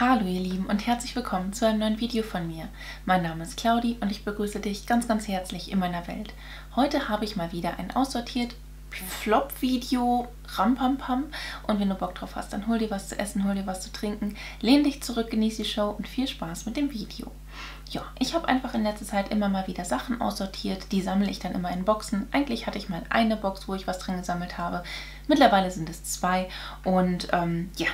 Hallo ihr Lieben und herzlich willkommen zu einem neuen Video von mir. Mein Name ist Claudi und ich begrüße dich ganz ganz herzlich in meiner Welt. Heute habe ich mal wieder ein aussortiert Flop-Video, Rampampam und wenn du Bock drauf hast, dann hol dir was zu essen, hol dir was zu trinken, lehn dich zurück, genieße die Show und viel Spaß mit dem Video. Ja, ich habe einfach in letzter Zeit immer mal wieder Sachen aussortiert, die sammle ich dann immer in Boxen. Eigentlich hatte ich mal eine Box, wo ich was drin gesammelt habe. Mittlerweile sind es zwei und ähm, ja,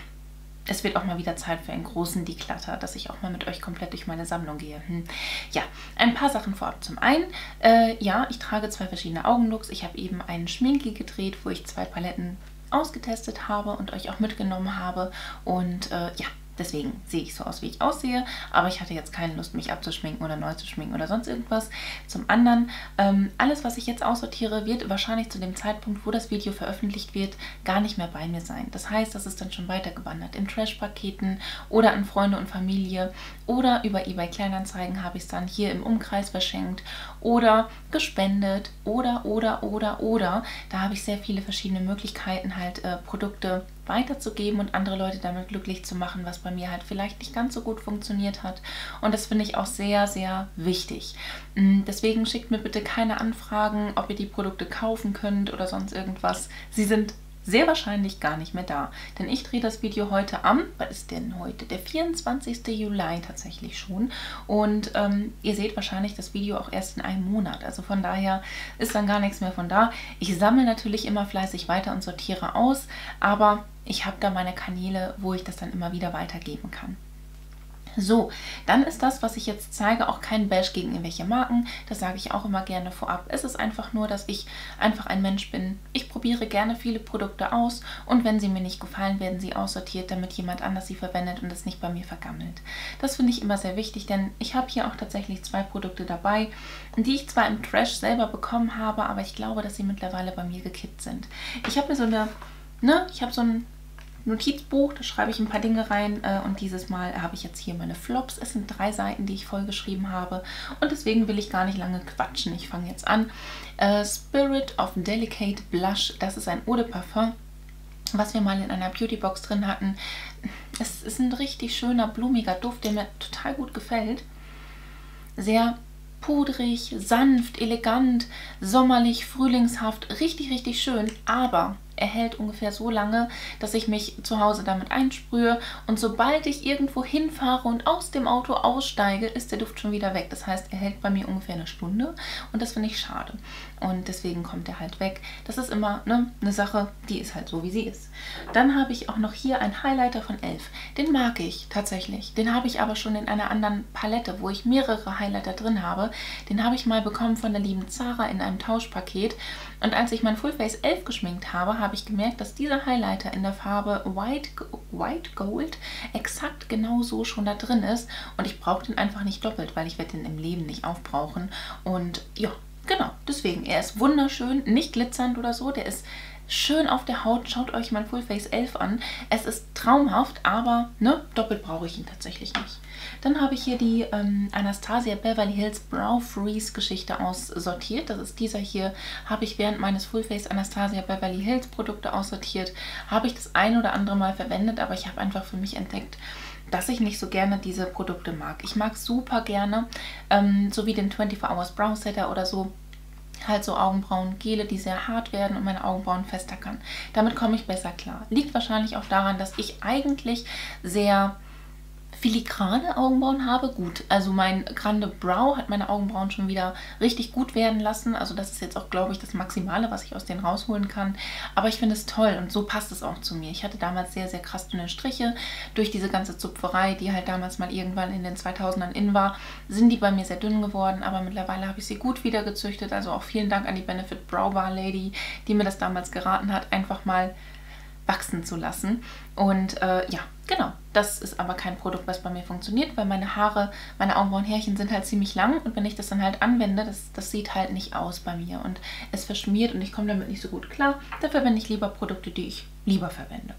es wird auch mal wieder Zeit für einen großen Declutter, dass ich auch mal mit euch komplett durch meine Sammlung gehe. Hm. Ja, ein paar Sachen vorab. Zum einen, äh, ja, ich trage zwei verschiedene Augenlooks. Ich habe eben einen Schminki gedreht, wo ich zwei Paletten ausgetestet habe und euch auch mitgenommen habe. Und äh, ja, Deswegen sehe ich so aus, wie ich aussehe. Aber ich hatte jetzt keine Lust, mich abzuschminken oder neu zu schminken oder sonst irgendwas. Zum anderen, ähm, alles, was ich jetzt aussortiere, wird wahrscheinlich zu dem Zeitpunkt, wo das Video veröffentlicht wird, gar nicht mehr bei mir sein. Das heißt, das ist dann schon weitergewandert in Trash-Paketen oder an Freunde und Familie oder über eBay Kleinanzeigen habe ich es dann hier im Umkreis verschenkt oder gespendet oder, oder, oder, oder. Da habe ich sehr viele verschiedene Möglichkeiten, halt äh, Produkte weiterzugeben und andere Leute damit glücklich zu machen, was bei mir halt vielleicht nicht ganz so gut funktioniert hat. Und das finde ich auch sehr, sehr wichtig. Mm, deswegen schickt mir bitte keine Anfragen, ob ihr die Produkte kaufen könnt oder sonst irgendwas. Sie sind sehr wahrscheinlich gar nicht mehr da. Denn ich drehe das Video heute am, was ist denn heute? Der 24. Juli tatsächlich schon. Und ähm, ihr seht wahrscheinlich das Video auch erst in einem Monat. Also von daher ist dann gar nichts mehr von da. Ich sammle natürlich immer fleißig weiter und sortiere aus, aber ich habe da meine Kanäle, wo ich das dann immer wieder weitergeben kann. So, dann ist das, was ich jetzt zeige, auch kein Bash gegen irgendwelche Marken. Das sage ich auch immer gerne vorab. Es ist einfach nur, dass ich einfach ein Mensch bin. Ich probiere gerne viele Produkte aus und wenn sie mir nicht gefallen, werden sie aussortiert, damit jemand anders sie verwendet und es nicht bei mir vergammelt. Das finde ich immer sehr wichtig, denn ich habe hier auch tatsächlich zwei Produkte dabei, die ich zwar im Trash selber bekommen habe, aber ich glaube, dass sie mittlerweile bei mir gekippt sind. Ich habe mir so eine, ne, ich habe so ein Notizbuch, da schreibe ich ein paar Dinge rein äh, und dieses Mal habe ich jetzt hier meine Flops. Es sind drei Seiten, die ich vollgeschrieben habe und deswegen will ich gar nicht lange quatschen. Ich fange jetzt an. Äh, Spirit of Delicate Blush, das ist ein Eau de Parfum, was wir mal in einer Beautybox drin hatten. Es ist ein richtig schöner, blumiger Duft, der mir total gut gefällt. Sehr pudrig, sanft, elegant, sommerlich, frühlingshaft, richtig, richtig schön, aber er hält ungefähr so lange, dass ich mich zu Hause damit einsprühe und sobald ich irgendwo hinfahre und aus dem Auto aussteige, ist der Duft schon wieder weg. Das heißt, er hält bei mir ungefähr eine Stunde und das finde ich schade. Und deswegen kommt er halt weg. Das ist immer ne, eine Sache, die ist halt so, wie sie ist. Dann habe ich auch noch hier einen Highlighter von Elf. Den mag ich tatsächlich. Den habe ich aber schon in einer anderen Palette, wo ich mehrere Highlighter drin habe. Den habe ich mal bekommen von der lieben Zara in einem Tauschpaket. Und als ich mein Fullface 11 geschminkt habe, habe ich gemerkt, dass dieser Highlighter in der Farbe White, White Gold exakt genau so schon da drin ist. Und ich brauche den einfach nicht doppelt, weil ich werde den im Leben nicht aufbrauchen. Und ja, genau, deswegen. Er ist wunderschön, nicht glitzernd oder so. Der ist schön auf der Haut. Schaut euch mein Fullface 11 an. Es ist traumhaft, aber ne, doppelt brauche ich ihn tatsächlich nicht. Dann habe ich hier die ähm, Anastasia Beverly Hills Brow Freeze Geschichte aussortiert. Das ist dieser hier. Habe ich während meines Fullface Anastasia Beverly Hills Produkte aussortiert. Habe ich das ein oder andere Mal verwendet, aber ich habe einfach für mich entdeckt, dass ich nicht so gerne diese Produkte mag. Ich mag super gerne, ähm, so wie den 24 Hours Brow Setter oder so, halt so Augenbrauen-Gele, die sehr hart werden und meine Augenbrauen fester Damit komme ich besser klar. Liegt wahrscheinlich auch daran, dass ich eigentlich sehr filigrane Augenbrauen habe, gut. Also mein Grande Brow hat meine Augenbrauen schon wieder richtig gut werden lassen. Also das ist jetzt auch, glaube ich, das Maximale, was ich aus denen rausholen kann. Aber ich finde es toll und so passt es auch zu mir. Ich hatte damals sehr, sehr krass dünne Striche. Durch diese ganze Zupferei, die halt damals mal irgendwann in den 2000ern in war, sind die bei mir sehr dünn geworden. Aber mittlerweile habe ich sie gut wieder gezüchtet. Also auch vielen Dank an die Benefit Brow Bar Lady, die mir das damals geraten hat, einfach mal wachsen zu lassen. Und äh, ja, genau. Das ist aber kein Produkt, was bei mir funktioniert, weil meine Haare, meine Augenbrauenhärchen sind halt ziemlich lang und wenn ich das dann halt anwende, das, das sieht halt nicht aus bei mir und es verschmiert und ich komme damit nicht so gut klar. Da verwende ich lieber Produkte, die ich lieber verwende.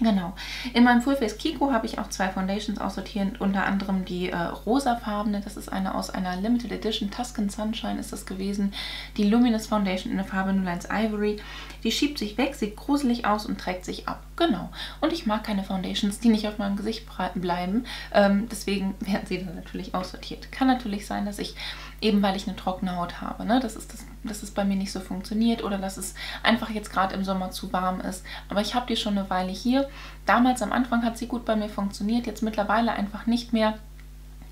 Genau. In meinem Fullface Kiko habe ich auch zwei Foundations aussortiert, unter anderem die äh, rosafarbene, das ist eine aus einer Limited Edition, Tuscan Sunshine ist das gewesen, die Luminous Foundation in der Farbe 01 Ivory. Die schiebt sich weg, sieht gruselig aus und trägt sich ab Genau. Und ich mag keine Foundations, die nicht auf meinem Gesicht bleiben. Ähm, deswegen werden sie dann natürlich aussortiert. Kann natürlich sein, dass ich, eben weil ich eine trockene Haut habe, ne, dass, es das, dass es bei mir nicht so funktioniert oder dass es einfach jetzt gerade im Sommer zu warm ist. Aber ich habe die schon eine Weile hier. Damals am Anfang hat sie gut bei mir funktioniert, jetzt mittlerweile einfach nicht mehr.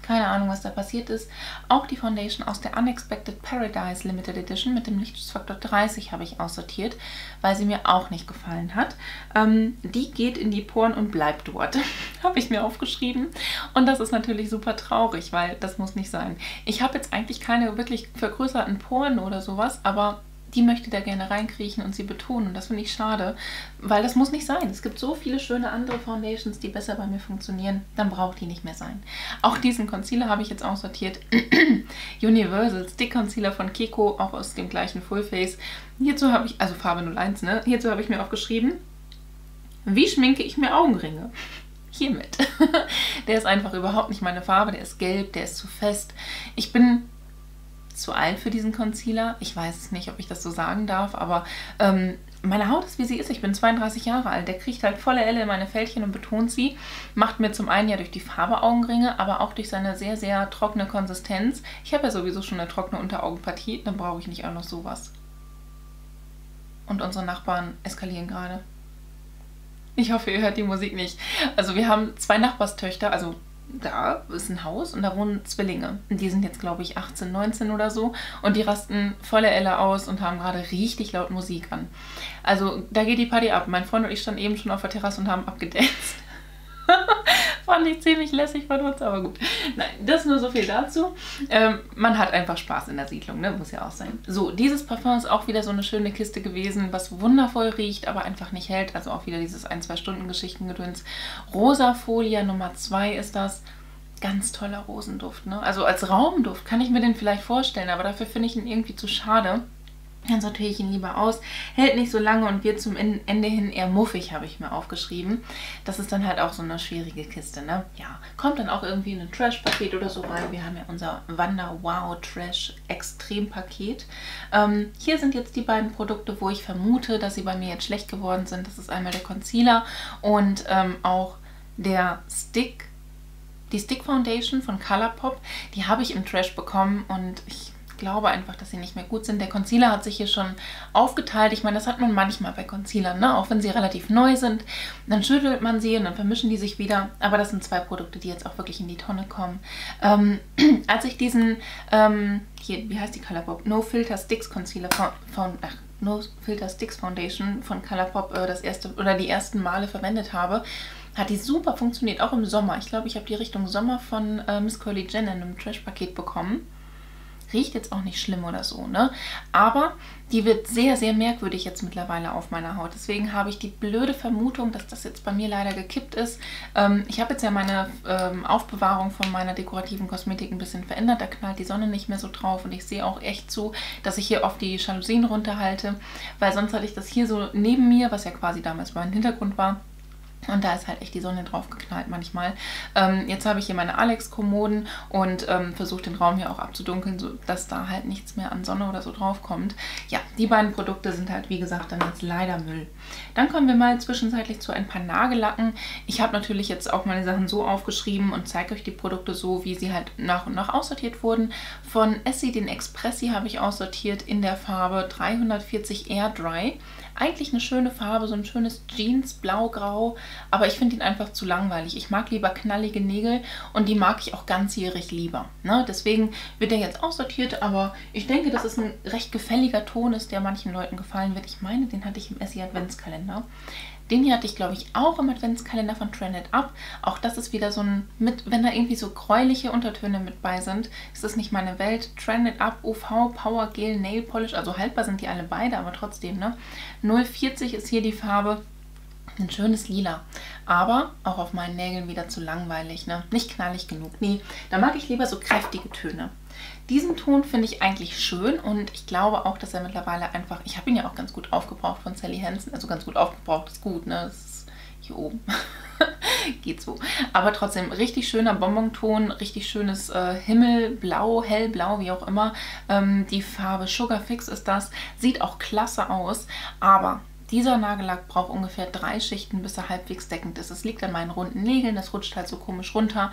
Keine Ahnung, was da passiert ist. Auch die Foundation aus der Unexpected Paradise Limited Edition mit dem Lichtschutzfaktor 30 habe ich aussortiert, weil sie mir auch nicht gefallen hat. Ähm, die geht in die Poren und bleibt dort. habe ich mir aufgeschrieben. Und das ist natürlich super traurig, weil das muss nicht sein. Ich habe jetzt eigentlich keine wirklich vergrößerten Poren oder sowas, aber die möchte da gerne reinkriechen und sie betonen. Und das finde ich schade, weil das muss nicht sein. Es gibt so viele schöne andere Foundations, die besser bei mir funktionieren. Dann braucht die nicht mehr sein. Auch diesen Concealer habe ich jetzt aussortiert. Universal Stick Concealer von Kiko, auch aus dem gleichen Full Face. Hierzu habe ich, also Farbe 01, ne? Hierzu habe ich mir aufgeschrieben, wie schminke ich mir Augenringe? Hiermit. der ist einfach überhaupt nicht meine Farbe. Der ist gelb, der ist zu fest. Ich bin zu alt für diesen Concealer. Ich weiß nicht, ob ich das so sagen darf, aber ähm, meine Haut ist, wie sie ist. Ich bin 32 Jahre alt. Der kriegt halt volle Elle in meine Fältchen und betont sie. Macht mir zum einen ja durch die Farbe Augenringe, aber auch durch seine sehr, sehr trockene Konsistenz. Ich habe ja sowieso schon eine trockene Unteraugenpartie, dann brauche ich nicht auch noch sowas. Und unsere Nachbarn eskalieren gerade. Ich hoffe, ihr hört die Musik nicht. Also wir haben zwei Nachbarstöchter, also da ist ein Haus und da wohnen Zwillinge. Die sind jetzt, glaube ich, 18, 19 oder so. Und die rasten volle Elle aus und haben gerade richtig laut Musik an. Also da geht die Party ab. Mein Freund und ich standen eben schon auf der Terrasse und haben abgedanced. Fand ich ziemlich lässig von uns, aber gut. Nein, das nur so viel dazu. Ähm, man hat einfach Spaß in der Siedlung, ne? Muss ja auch sein. So, dieses Parfum ist auch wieder so eine schöne Kiste gewesen, was wundervoll riecht, aber einfach nicht hält. Also auch wieder dieses 1-2-Stunden-Geschichtengedöns. Rosa Folia Nummer 2 ist das. Ganz toller Rosenduft, ne? Also als Raumduft kann ich mir den vielleicht vorstellen, aber dafür finde ich ihn irgendwie zu schade. Dann sortiere ich ihn lieber aus. Hält nicht so lange und wird zum Ende hin eher muffig, habe ich mir aufgeschrieben. Das ist dann halt auch so eine schwierige Kiste, ne? Ja, kommt dann auch irgendwie in ein Trash-Paket oder so rein. Wir haben ja unser Wander Wow Trash Extrem-Paket. Ähm, hier sind jetzt die beiden Produkte, wo ich vermute, dass sie bei mir jetzt schlecht geworden sind. Das ist einmal der Concealer und ähm, auch der Stick, die Stick Foundation von Colourpop. Die habe ich im Trash bekommen und ich glaube einfach, dass sie nicht mehr gut sind. Der Concealer hat sich hier schon aufgeteilt. Ich meine, das hat man manchmal bei Concealern, ne? auch wenn sie relativ neu sind. Dann schüttelt man sie und dann vermischen die sich wieder. Aber das sind zwei Produkte, die jetzt auch wirklich in die Tonne kommen. Ähm, als ich diesen, ähm, hier, wie heißt die Colourpop? No Filter Sticks Concealer von, von ach, No Filter Sticks Foundation von Colourpop äh, das erste oder die ersten Male verwendet habe, hat die super funktioniert, auch im Sommer. Ich glaube, ich habe die Richtung Sommer von äh, Miss Curly Jen in einem Trash-Paket bekommen. Riecht jetzt auch nicht schlimm oder so, ne? Aber die wird sehr, sehr merkwürdig jetzt mittlerweile auf meiner Haut. Deswegen habe ich die blöde Vermutung, dass das jetzt bei mir leider gekippt ist. Ähm, ich habe jetzt ja meine ähm, Aufbewahrung von meiner dekorativen Kosmetik ein bisschen verändert. Da knallt die Sonne nicht mehr so drauf und ich sehe auch echt zu, dass ich hier oft die Jalousien runterhalte, weil sonst hatte ich das hier so neben mir, was ja quasi damals mein Hintergrund war. Und da ist halt echt die Sonne drauf geknallt manchmal. Ähm, jetzt habe ich hier meine Alex-Kommoden und ähm, versuche den Raum hier auch abzudunkeln, sodass da halt nichts mehr an Sonne oder so drauf kommt. Ja, die beiden Produkte sind halt, wie gesagt, dann jetzt leider Müll. Dann kommen wir mal zwischenzeitlich zu ein paar Nagellacken. Ich habe natürlich jetzt auch meine Sachen so aufgeschrieben und zeige euch die Produkte so, wie sie halt nach und nach aussortiert wurden. Von Essie den Expressi habe ich aussortiert in der Farbe 340 Air Dry eigentlich eine schöne Farbe, so ein schönes Jeans, blau-grau, aber ich finde ihn einfach zu langweilig. Ich mag lieber knallige Nägel und die mag ich auch ganzjährig lieber. Ne? Deswegen wird er jetzt aussortiert, aber ich denke, dass es ein recht gefälliger Ton ist, der manchen Leuten gefallen wird. Ich meine, den hatte ich im Essie Adventskalender. Den hier hatte ich, glaube ich, auch im Adventskalender von Trend It Up. Auch das ist wieder so ein, mit, wenn da irgendwie so gräuliche Untertöne mit bei sind, ist das nicht meine Welt. Trend It Up UV Power Gel Nail Polish, also haltbar sind die alle beide, aber trotzdem, ne? 040 ist hier die Farbe. Ein schönes Lila, aber auch auf meinen Nägeln wieder zu langweilig, ne? Nicht knallig genug. Nee, da mag ich lieber so kräftige Töne. Diesen Ton finde ich eigentlich schön und ich glaube auch, dass er mittlerweile einfach, ich habe ihn ja auch ganz gut aufgebraucht von Sally Hansen, also ganz gut aufgebraucht ist gut, ne? Das hier oben. Geht so. Aber trotzdem richtig schöner Bonbonton, richtig schönes äh, Himmelblau, hellblau, wie auch immer. Ähm, die Farbe Sugar Fix ist das. Sieht auch klasse aus, aber dieser Nagellack braucht ungefähr drei Schichten, bis er halbwegs deckend ist. Es liegt an meinen runden Nägeln, das rutscht halt so komisch runter.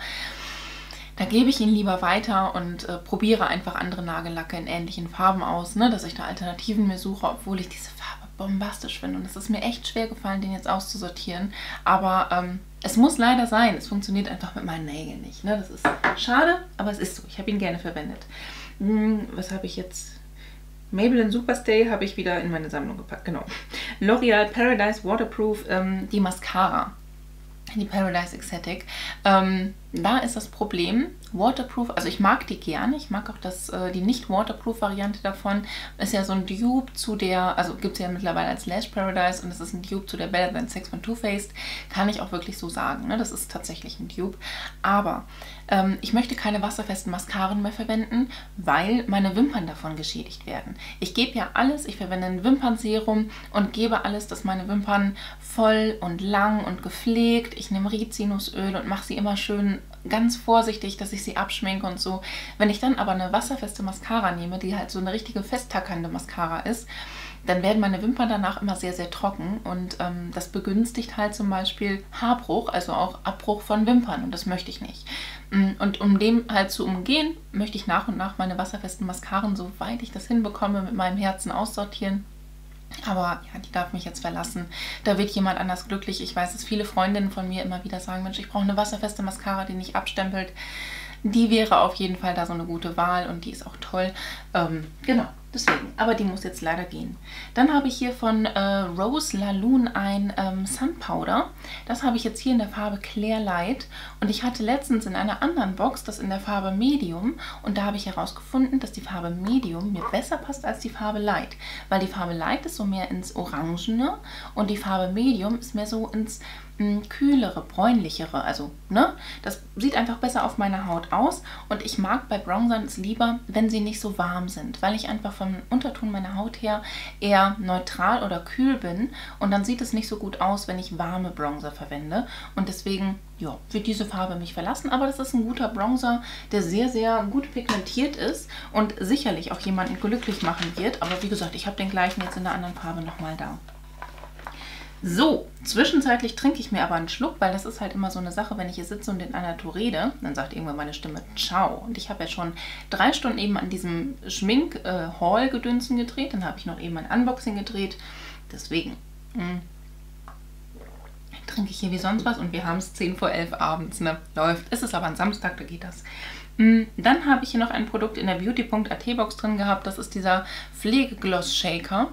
Da gebe ich ihn lieber weiter und äh, probiere einfach andere Nagellacke in ähnlichen Farben aus, ne, dass ich da Alternativen mir suche, obwohl ich diese Farbe bombastisch finde. Und es ist mir echt schwer gefallen, den jetzt auszusortieren. Aber ähm, es muss leider sein. Es funktioniert einfach mit meinen Nägeln nicht. Ne? Das ist schade, aber es ist so. Ich habe ihn gerne verwendet. Hm, was habe ich jetzt? Maybelline Superstay habe ich wieder in meine Sammlung gepackt. Genau. L'Oreal Paradise Waterproof, ähm, die Mascara die Paradise Exotic. Ähm, da ist das Problem, Waterproof, also ich mag die gerne, ich mag auch das, äh, die Nicht-Waterproof-Variante davon, ist ja so ein Dupe zu der, also gibt es ja mittlerweile als Lash Paradise und das ist ein Dupe zu der Better Than Sex von Too Faced, kann ich auch wirklich so sagen, ne? das ist tatsächlich ein Dupe, aber ähm, ich möchte keine wasserfesten Mascaren mehr verwenden, weil meine Wimpern davon geschädigt werden. Ich gebe ja alles, ich verwende ein Wimpernserum und gebe alles, dass meine Wimpern voll und lang und gepflegt, ich nehme Rizinusöl und mache sie immer schön ganz vorsichtig, dass ich sie abschminke und so. Wenn ich dann aber eine wasserfeste Mascara nehme, die halt so eine richtige festtackernde Mascara ist, dann werden meine Wimpern danach immer sehr, sehr trocken und ähm, das begünstigt halt zum Beispiel Haarbruch, also auch Abbruch von Wimpern und das möchte ich nicht. Mm, und um dem halt zu umgehen, möchte ich nach und nach meine wasserfesten Mascaren, soweit ich das hinbekomme, mit meinem Herzen aussortieren aber ja, die darf mich jetzt verlassen. Da wird jemand anders glücklich. Ich weiß, dass viele Freundinnen von mir immer wieder sagen, Mensch, ich brauche eine wasserfeste Mascara, die nicht abstempelt. Die wäre auf jeden Fall da so eine gute Wahl und die ist auch toll. Ähm, genau. Deswegen, aber die muss jetzt leider gehen. Dann habe ich hier von äh, Rose Laloon ein ähm, Sun Powder. Das habe ich jetzt hier in der Farbe Clear Light. Und ich hatte letztens in einer anderen Box das in der Farbe Medium. Und da habe ich herausgefunden, dass die Farbe Medium mir besser passt als die Farbe Light. Weil die Farbe Light ist so mehr ins Orangene und die Farbe Medium ist mehr so ins kühlere, bräunlichere, also, ne? Das sieht einfach besser auf meiner Haut aus und ich mag bei Bronzern es lieber, wenn sie nicht so warm sind, weil ich einfach vom Unterton meiner Haut her eher neutral oder kühl bin und dann sieht es nicht so gut aus, wenn ich warme Bronzer verwende und deswegen, ja, wird diese Farbe mich verlassen, aber das ist ein guter Bronzer, der sehr, sehr gut pigmentiert ist und sicherlich auch jemanden glücklich machen wird, aber wie gesagt, ich habe den gleichen jetzt in der anderen Farbe nochmal da. So, zwischenzeitlich trinke ich mir aber einen Schluck, weil das ist halt immer so eine Sache, wenn ich hier sitze und in einer Tour rede, dann sagt irgendwann meine Stimme Ciao. Und ich habe ja schon drei Stunden eben an diesem Schmink-Haul-Gedünsen gedreht, dann habe ich noch eben ein Unboxing gedreht. Deswegen mh, hm, trinke ich hier wie sonst was und wir haben es 10 vor 11 abends, ne? Läuft. Es ist aber ein Samstag, da geht das. Hm, dann habe ich hier noch ein Produkt in der Beauty.at-Box drin gehabt. Das ist dieser Pflegegloss-Shaker.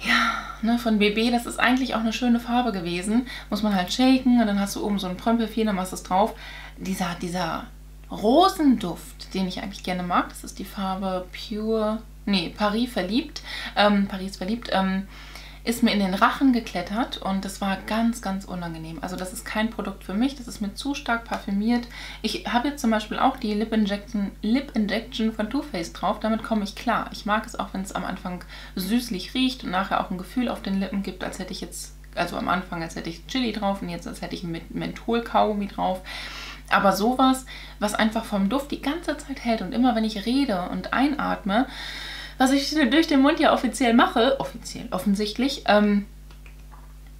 Ja, ne, von BB, das ist eigentlich auch eine schöne Farbe gewesen. Muss man halt shaken und dann hast du oben so ein Prömpelfee, dann machst du es drauf. Dieser, dieser Rosenduft, den ich eigentlich gerne mag, das ist die Farbe Pure, nee, Paris verliebt, ähm, Paris verliebt, ähm, ist mir in den Rachen geklettert und das war ganz, ganz unangenehm. Also das ist kein Produkt für mich, das ist mir zu stark parfümiert. Ich habe jetzt zum Beispiel auch die Lip Injection, Lip Injection von Too Faced drauf, damit komme ich klar. Ich mag es auch, wenn es am Anfang süßlich riecht und nachher auch ein Gefühl auf den Lippen gibt, als hätte ich jetzt, also am Anfang, als hätte ich Chili drauf und jetzt als hätte ich Menthol-Kaugummi drauf. Aber sowas, was einfach vom Duft die ganze Zeit hält und immer wenn ich rede und einatme, was ich durch den Mund ja offiziell mache, offiziell, offensichtlich, ähm,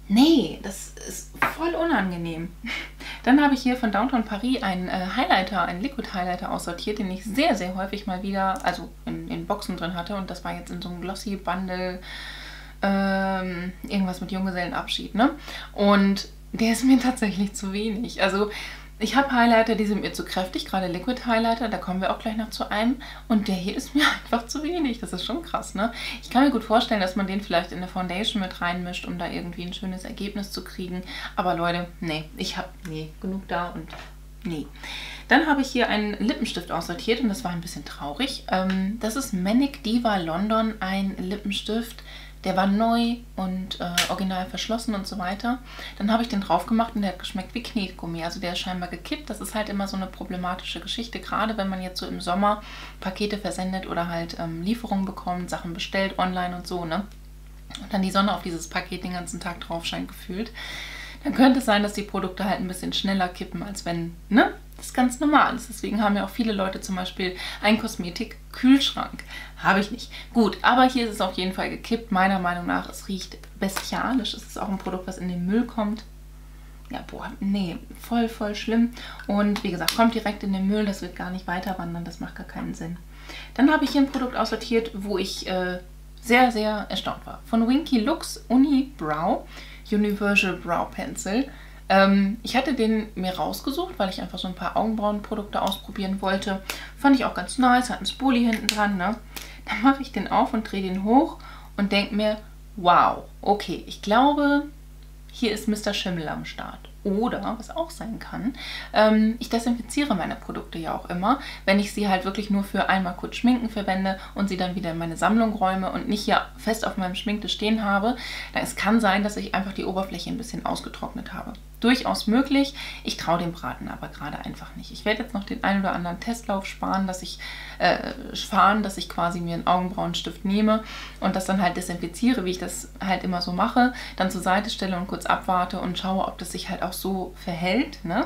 nee, das ist voll unangenehm. Dann habe ich hier von Downtown Paris einen äh, Highlighter, einen Liquid Highlighter aussortiert, den ich sehr, sehr häufig mal wieder, also in, in Boxen drin hatte und das war jetzt in so einem Glossy Bundle, ähm, irgendwas mit Junggesellenabschied, ne? Und der ist mir tatsächlich zu wenig. Also ich habe Highlighter, die sind mir zu kräftig, gerade Liquid Highlighter, da kommen wir auch gleich noch zu einem. Und der hier ist mir einfach zu wenig. Das ist schon krass, ne? Ich kann mir gut vorstellen, dass man den vielleicht in der Foundation mit reinmischt, um da irgendwie ein schönes Ergebnis zu kriegen. Aber Leute, nee, ich habe nee, genug da und nee. Dann habe ich hier einen Lippenstift aussortiert und das war ein bisschen traurig. Ähm, das ist Manic Diva London, ein Lippenstift der war neu und äh, original verschlossen und so weiter. Dann habe ich den drauf gemacht und der hat geschmeckt wie Knetgummi. Also der ist scheinbar gekippt. Das ist halt immer so eine problematische Geschichte, gerade wenn man jetzt so im Sommer Pakete versendet oder halt ähm, Lieferungen bekommt, Sachen bestellt online und so, ne? Und dann die Sonne auf dieses Paket den ganzen Tag drauf scheint gefühlt. Dann könnte es sein, dass die Produkte halt ein bisschen schneller kippen, als wenn, ne? Das ist ganz normal. Deswegen haben ja auch viele Leute zum Beispiel einen Kosmetik-Kühlschrank. Habe ich nicht. Gut, aber hier ist es auf jeden Fall gekippt. Meiner Meinung nach, es riecht bestialisch. Es ist auch ein Produkt, was in den Müll kommt. Ja, boah, nee, voll, voll schlimm. Und wie gesagt, kommt direkt in den Müll. Das wird gar nicht weiter wandern. Das macht gar keinen Sinn. Dann habe ich hier ein Produkt aussortiert, wo ich äh, sehr, sehr erstaunt war. Von Winky Lux Uni Brow Universal Brow Pencil. Ähm, ich hatte den mir rausgesucht, weil ich einfach so ein paar Augenbrauenprodukte ausprobieren wollte. Fand ich auch ganz nice, hat ein Spoolie hinten dran. Ne? Dann mache ich den auf und drehe den hoch und denke mir, wow, okay, ich glaube, hier ist Mr. Schimmel am Start. Oder, was auch sein kann, ähm, ich desinfiziere meine Produkte ja auch immer, wenn ich sie halt wirklich nur für einmal kurz schminken verwende und sie dann wieder in meine Sammlung räume und nicht hier fest auf meinem Schminkte stehen habe. Dann es kann sein, dass ich einfach die Oberfläche ein bisschen ausgetrocknet habe durchaus möglich. Ich traue dem Braten aber gerade einfach nicht. Ich werde jetzt noch den einen oder anderen Testlauf sparen, dass ich äh, fahren, dass ich quasi mir einen Augenbrauenstift nehme und das dann halt desinfiziere, wie ich das halt immer so mache, dann zur Seite stelle und kurz abwarte und schaue, ob das sich halt auch so verhält. Ne?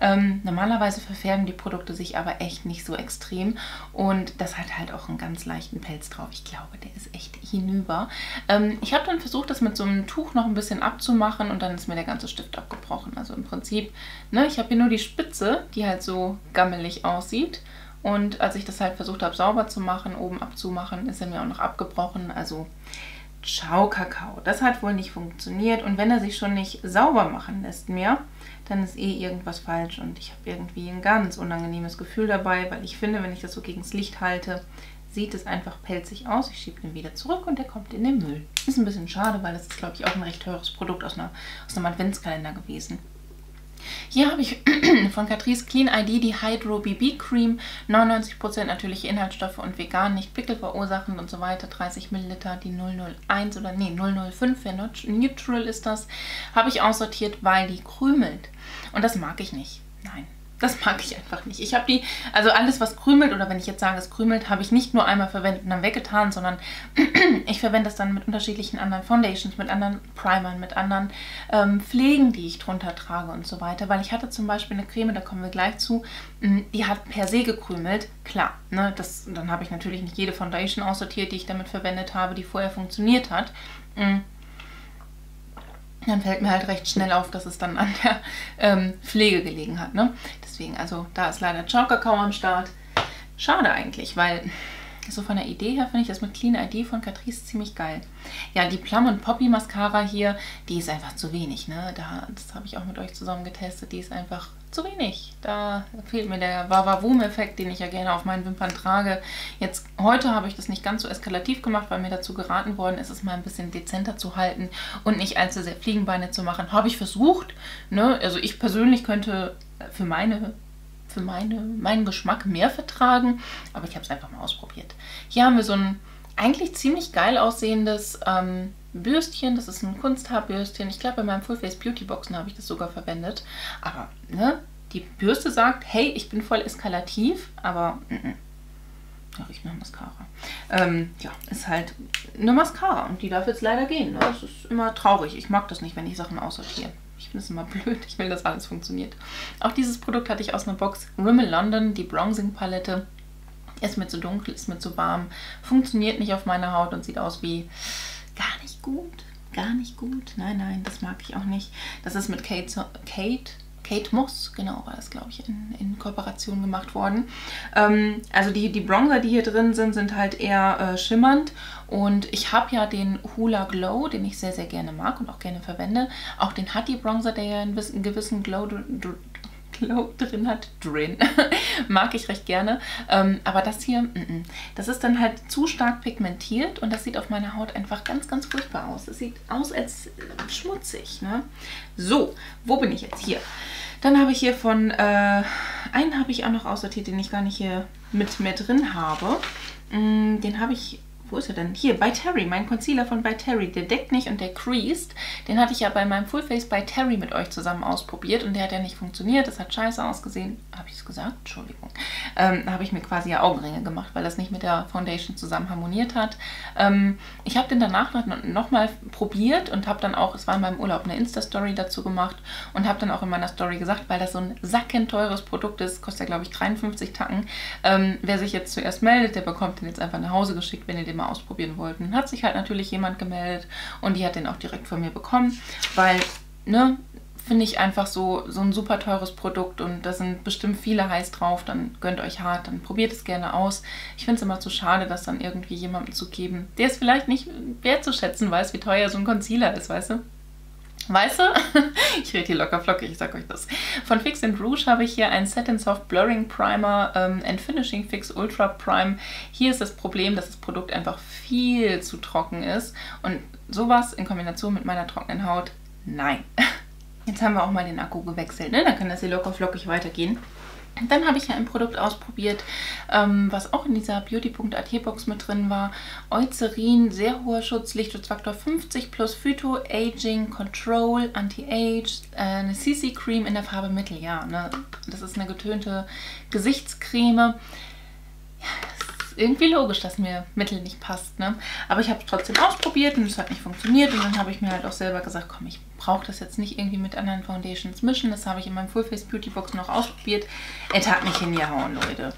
Ähm, normalerweise verfärben die Produkte sich aber echt nicht so extrem und das hat halt auch einen ganz leichten Pelz drauf. Ich glaube, der ist echt hinüber. Ähm, ich habe dann versucht, das mit so einem Tuch noch ein bisschen abzumachen und dann ist mir der ganze Stift abgebrochen abgebrochen. Also im Prinzip, ne, ich habe hier nur die Spitze, die halt so gammelig aussieht. Und als ich das halt versucht habe sauber zu machen, oben abzumachen, ist er mir auch noch abgebrochen. Also ciao Kakao. Das hat wohl nicht funktioniert. Und wenn er sich schon nicht sauber machen lässt mehr, dann ist eh irgendwas falsch. Und ich habe irgendwie ein ganz unangenehmes Gefühl dabei, weil ich finde, wenn ich das so gegen das Licht halte, sieht es einfach pelzig aus. Ich schiebe den wieder zurück und der kommt in den Müll. Ist ein bisschen schade, weil das ist, glaube ich, auch ein recht teures Produkt aus, einer, aus einem Adventskalender gewesen. Hier habe ich von Catrice Clean ID die Hydro BB Cream. 99% natürliche Inhaltsstoffe und vegan, nicht Pickel verursachen und so weiter. 30 Milliliter, die 001 oder nee, 005, für neutral ist das. Habe ich aussortiert, weil die krümelt. Und das mag ich nicht. Nein, das mag ich einfach nicht. Ich habe die, also alles, was krümelt, oder wenn ich jetzt sage, es krümelt, habe ich nicht nur einmal verwendet und dann weggetan, sondern ich verwende es dann mit unterschiedlichen anderen Foundations, mit anderen Primern, mit anderen ähm, Pflegen, die ich drunter trage und so weiter. Weil ich hatte zum Beispiel eine Creme, da kommen wir gleich zu, die hat per se gekrümelt. Klar, ne, das, dann habe ich natürlich nicht jede Foundation aussortiert, die ich damit verwendet habe, die vorher funktioniert hat. Mhm dann fällt mir halt recht schnell auf, dass es dann an der ähm, Pflege gelegen hat. Ne? Deswegen, also da ist leider Ciao Kakao am Start. Schade eigentlich, weil so von der Idee her finde ich das mit Clean ID von Catrice ziemlich geil. Ja, die Plum und Poppy Mascara hier, die ist einfach zu wenig. Ne? Da, das habe ich auch mit euch zusammen getestet. Die ist einfach zu wenig. Da fehlt mir der Wawawum-Effekt, den ich ja gerne auf meinen Wimpern trage. Jetzt, heute habe ich das nicht ganz so eskalativ gemacht, weil mir dazu geraten worden ist, es mal ein bisschen dezenter zu halten und nicht allzu sehr Fliegenbeine zu machen. Habe ich versucht. Ne? Also ich persönlich könnte für meine für meine, meinen Geschmack mehr vertragen, aber ich habe es einfach mal ausprobiert. Hier haben wir so ein eigentlich ziemlich geil aussehendes ähm, Bürstchen. Das ist ein Kunsthaarbürstchen. Ich glaube, bei meinem Full Face Beauty Boxen habe ich das sogar verwendet. Aber, ne, die Bürste sagt, hey, ich bin voll eskalativ, aber, mm -mm. Ja, riecht nach Mascara. Ähm, ja, ist halt eine Mascara und die darf jetzt leider gehen. Ne? Das ist immer traurig. Ich mag das nicht, wenn ich Sachen aussortiere. Ich finde es immer blöd. Ich will, dass alles funktioniert. Auch dieses Produkt hatte ich aus einer Box. Rimmel London, die Bronzing Palette. Ist mir zu dunkel, ist mir zu warm. Funktioniert nicht auf meiner Haut und sieht aus wie gar nicht gut. Gar nicht gut. Nein, nein, das mag ich auch nicht. Das ist mit Kate, Kate Kate Moss, genau, war das, glaube ich, in, in, Kooperation gemacht worden. Ähm, also die, die Bronzer, die hier drin sind, sind halt eher äh, schimmernd. Und ich habe ja den Hula Glow, den ich sehr, sehr gerne mag und auch gerne verwende. Auch den Hattie Bronzer, der ja einen gewissen Glow Glow drin hat, drin, mag ich recht gerne. Ähm, aber das hier, mm -mm. das ist dann halt zu stark pigmentiert und das sieht auf meiner Haut einfach ganz, ganz furchtbar aus. Es sieht aus als schmutzig. Ne? So, wo bin ich jetzt? Hier. Dann habe ich hier von, äh, einen habe ich auch noch aussortiert, den ich gar nicht hier mit mehr drin habe. Mm, den habe ich wo ist er denn? Hier, bei Terry, mein Concealer von bei Terry. Der deckt nicht und der creased. Den hatte ich ja bei meinem Full Face bei Terry mit euch zusammen ausprobiert und der hat ja nicht funktioniert. Das hat scheiße ausgesehen. Habe ich es gesagt? Entschuldigung. Ähm, da habe ich mir quasi ja Augenringe gemacht, weil das nicht mit der Foundation zusammen harmoniert hat. Ähm, ich habe den danach nochmal noch probiert und habe dann auch, es war in meinem Urlaub, eine Insta-Story dazu gemacht und habe dann auch in meiner Story gesagt, weil das so ein sackenteures Produkt ist, kostet ja glaube ich 53 Tacken. Ähm, wer sich jetzt zuerst meldet, der bekommt den jetzt einfach nach Hause geschickt, wenn ihr den mal ausprobieren wollt. Dann hat sich halt natürlich jemand gemeldet und die hat den auch direkt von mir bekommen, weil, ne, finde ich einfach so, so ein super teures Produkt und da sind bestimmt viele heiß drauf, dann gönnt euch hart, dann probiert es gerne aus. Ich finde es immer zu schade, das dann irgendwie jemandem zu geben, der es vielleicht nicht wertzuschätzen weiß, wie teuer so ein Concealer ist, weißt du? Weißt du? ich rede hier locker flockig, ich sag euch das. Von Fix Rouge habe ich hier einen Set and Soft Blurring Primer ähm, and Finishing Fix Ultra Prime. Hier ist das Problem, dass das Produkt einfach viel zu trocken ist. Und sowas in Kombination mit meiner trockenen Haut, nein. Jetzt haben wir auch mal den Akku gewechselt, ne? Dann kann das hier locker flockig weitergehen. Dann habe ich ja ein Produkt ausprobiert, ähm, was auch in dieser Beauty.at Box mit drin war. Eucerin, sehr hoher Schutz, Lichtschutzfaktor 50 plus Phyto, Aging, Control, Anti-Age, äh, eine CC Cream in der Farbe Mittel. Ja, ne? das ist eine getönte Gesichtscreme. Ja, irgendwie logisch, dass mir Mittel nicht passt. Ne? Aber ich habe es trotzdem ausprobiert und es hat nicht funktioniert. Und dann habe ich mir halt auch selber gesagt, komm, ich brauche das jetzt nicht irgendwie mit anderen Foundations mischen. Das habe ich in meinem Full Face Beauty Box noch ausprobiert. Es hat mich hingehauen, Leute.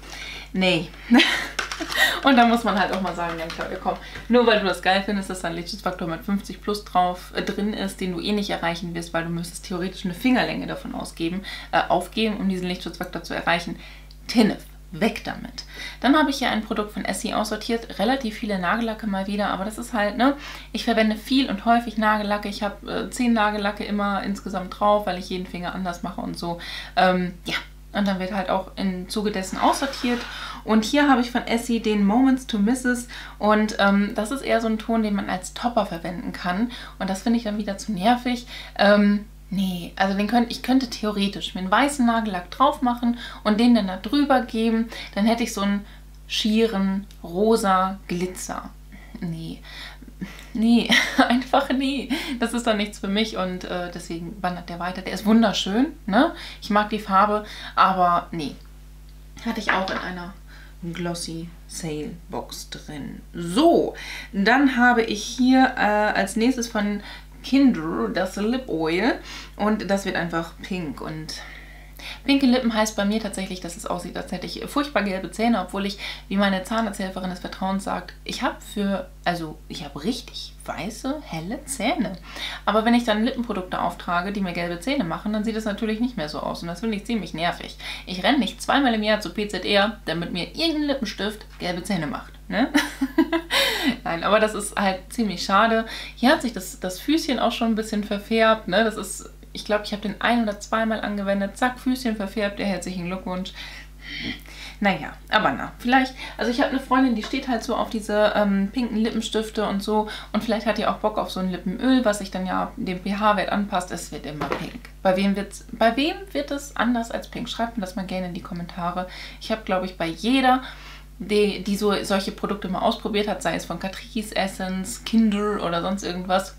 Nee. und da muss man halt auch mal sagen, ja Claudia, komm, nur weil du das geil findest, dass da ein Lichtschutzfaktor mit 50 plus drauf äh, drin ist, den du eh nicht erreichen wirst, weil du müsstest theoretisch eine Fingerlänge davon ausgeben, äh, aufgeben, um diesen Lichtschutzfaktor zu erreichen. Tinnef weg damit. Dann habe ich hier ein Produkt von Essie aussortiert, relativ viele Nagellacke mal wieder, aber das ist halt, ne, ich verwende viel und häufig Nagellacke. Ich habe äh, zehn Nagellacke immer insgesamt drauf, weil ich jeden Finger anders mache und so. Ähm, ja, und dann wird halt auch im Zuge dessen aussortiert. Und hier habe ich von Essie den Moments to Misses. Und ähm, das ist eher so ein Ton, den man als Topper verwenden kann. Und das finde ich dann wieder zu nervig. Ähm, Nee, also den könnt, ich könnte theoretisch mir einen weißen Nagellack drauf machen und den dann da drüber geben. Dann hätte ich so einen schieren rosa Glitzer. Nee, nee, einfach nee. Das ist dann nichts für mich und äh, deswegen wandert der weiter. Der ist wunderschön, ne? Ich mag die Farbe, aber nee. Hatte ich auch in einer Glossy Sale Box drin. So, dann habe ich hier äh, als nächstes von Kinder, das Lip Oil. Und das wird einfach pink und Pinke Lippen heißt bei mir tatsächlich, dass es aussieht, als hätte ich furchtbar gelbe Zähne, obwohl ich, wie meine Zahnarzthelferin des Vertrauens sagt, ich habe für, also ich habe richtig weiße, helle Zähne. Aber wenn ich dann Lippenprodukte auftrage, die mir gelbe Zähne machen, dann sieht es natürlich nicht mehr so aus und das finde ich ziemlich nervig. Ich renne nicht zweimal im Jahr zu PZR, damit mir irgendein Lippenstift gelbe Zähne macht. Ne? Nein, aber das ist halt ziemlich schade. Hier hat sich das, das Füßchen auch schon ein bisschen verfärbt. Ne? Das ist ich glaube, ich habe den ein- oder zweimal angewendet. Zack, Füßchen verfärbt. Der herzlichen Glückwunsch. Naja, aber na, vielleicht, also ich habe eine Freundin, die steht halt so auf diese ähm, pinken Lippenstifte und so und vielleicht hat die auch Bock auf so ein Lippenöl, was sich dann ja dem pH-Wert anpasst. Es wird immer pink. Bei wem, wird's, bei wem wird es anders als pink? Schreibt mir das mal gerne in die Kommentare. Ich habe, glaube ich, bei jeder, die, die so solche Produkte mal ausprobiert hat, sei es von Catrice Essence, Kinder oder sonst irgendwas,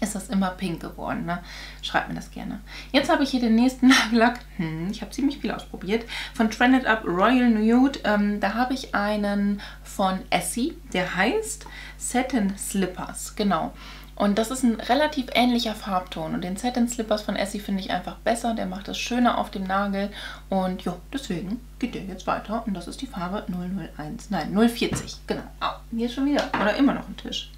ist das immer pink geworden. Ne? Schreibt mir das gerne. Jetzt habe ich hier den nächsten Nagellack. Hm, ich habe ziemlich viel ausprobiert. Von Trended Up Royal Nude. Ähm, da habe ich einen von Essie. Der heißt Satin Slippers. Genau. Und das ist ein relativ ähnlicher Farbton. Und den Satin Slippers von Essie finde ich einfach besser. Der macht es schöner auf dem Nagel. Und ja, deswegen geht der jetzt weiter. Und das ist die Farbe 001. Nein, 040. Genau. Au, hier schon wieder. Oder immer noch ein Tisch.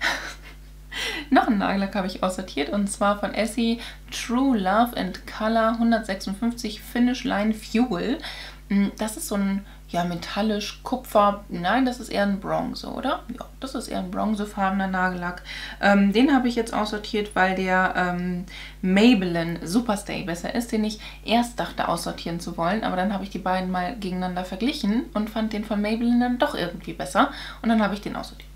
Noch einen Nagellack habe ich aussortiert und zwar von Essie True Love and Color 156 Finish Line Fuel. Mm, das ist so ein ja, metallisch, Kupfer, nein, das ist eher ein Bronze, oder? Ja, das ist eher ein bronzefarbener Nagellack. Ähm, den habe ich jetzt aussortiert, weil der ähm, Maybelline Superstay besser ist, den ich erst dachte aussortieren zu wollen, aber dann habe ich die beiden mal gegeneinander verglichen und fand den von Maybelline dann doch irgendwie besser und dann habe ich den aussortiert.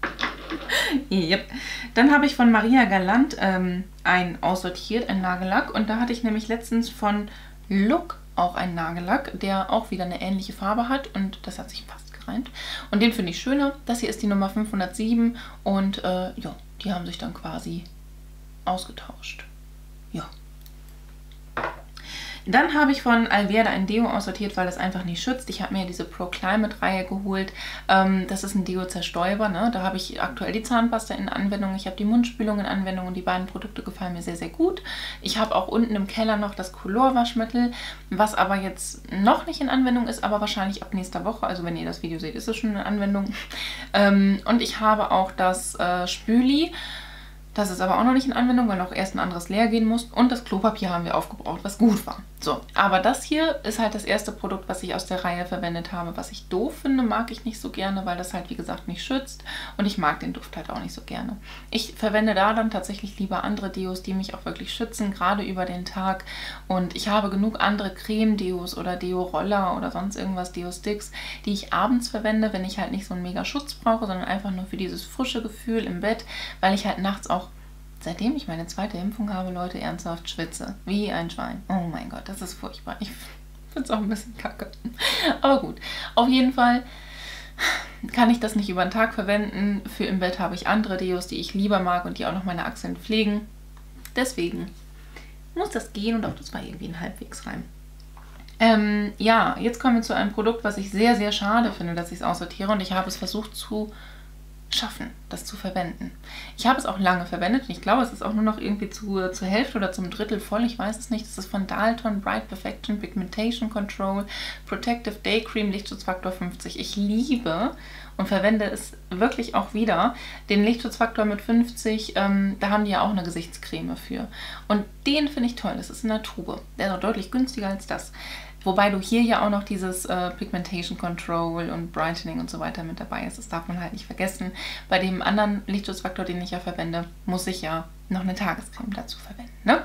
yep. Dann habe ich von Maria Galant ähm, ein aussortiert, ein Nagellack. Und da hatte ich nämlich letztens von Look auch einen Nagellack, der auch wieder eine ähnliche Farbe hat. Und das hat sich fast anscheinend. Und den finde ich schöner. Das hier ist die Nummer 507 und äh, ja, die haben sich dann quasi ausgetauscht. Dann habe ich von Alverde ein Deo aussortiert, weil das einfach nicht schützt. Ich habe mir diese Pro Climate Reihe geholt. Ähm, das ist ein Deo-Zerstäuber. Ne? Da habe ich aktuell die Zahnpasta in Anwendung. Ich habe die Mundspülung in Anwendung und die beiden Produkte gefallen mir sehr, sehr gut. Ich habe auch unten im Keller noch das Color-Waschmittel, was aber jetzt noch nicht in Anwendung ist, aber wahrscheinlich ab nächster Woche. Also wenn ihr das Video seht, ist es schon in Anwendung. Ähm, und ich habe auch das äh, Spüli. Das ist aber auch noch nicht in Anwendung, weil noch erst ein anderes leer gehen muss. Und das Klopapier haben wir aufgebraucht, was gut war. So, aber das hier ist halt das erste Produkt, was ich aus der Reihe verwendet habe. Was ich doof finde, mag ich nicht so gerne, weil das halt, wie gesagt, nicht schützt. Und ich mag den Duft halt auch nicht so gerne. Ich verwende da dann tatsächlich lieber andere Deos, die mich auch wirklich schützen, gerade über den Tag. Und ich habe genug andere Creme-Deos oder Deo-Roller oder sonst irgendwas, Deo-Sticks, die ich abends verwende, wenn ich halt nicht so einen mega Schutz brauche, sondern einfach nur für dieses frische Gefühl im Bett, weil ich halt nachts auch seitdem ich meine zweite Impfung habe, Leute, ernsthaft schwitze. Wie ein Schwein. Oh mein Gott, das ist furchtbar. Ich finde es auch ein bisschen kacke. Aber gut, auf jeden Fall kann ich das nicht über den Tag verwenden. Für im Bett habe ich andere Deos, die ich lieber mag und die auch noch meine Achseln pflegen. Deswegen muss das gehen und auch das war irgendwie ein Halbwegsreim. Ähm, ja, jetzt kommen wir zu einem Produkt, was ich sehr, sehr schade finde, dass ich es aussortiere und ich habe es versucht zu schaffen, das zu verwenden. Ich habe es auch lange verwendet und ich glaube, es ist auch nur noch irgendwie zu, zur Hälfte oder zum Drittel voll. Ich weiß es nicht. Das ist von Dalton Bright Perfection Pigmentation Control Protective Day Cream Lichtschutzfaktor 50. Ich liebe und verwende es wirklich auch wieder. Den Lichtschutzfaktor mit 50, ähm, da haben die ja auch eine Gesichtscreme für. Und den finde ich toll. Das ist in der Tube. Der ist auch deutlich günstiger als das. Wobei du hier ja auch noch dieses äh, Pigmentation Control und Brightening und so weiter mit dabei ist. Das darf man halt nicht vergessen. Bei dem anderen Lichtschutzfaktor, den ich ja verwende, muss ich ja noch eine Tagescreme dazu verwenden. Ne?